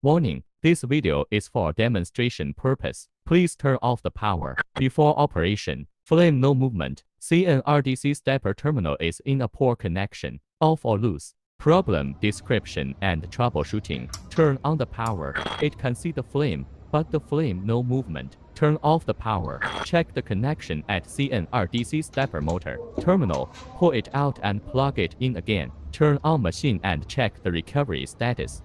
Warning, this video is for demonstration purpose. Please turn off the power before operation. Flame no movement. CNRDC stepper terminal is in a poor connection. Off or loose. Problem description and troubleshooting. Turn on the power. It can see the flame, but the flame no movement. Turn off the power. Check the connection at CNRDC stepper motor. Terminal. Pull it out and plug it in again. Turn on machine and check the recovery status.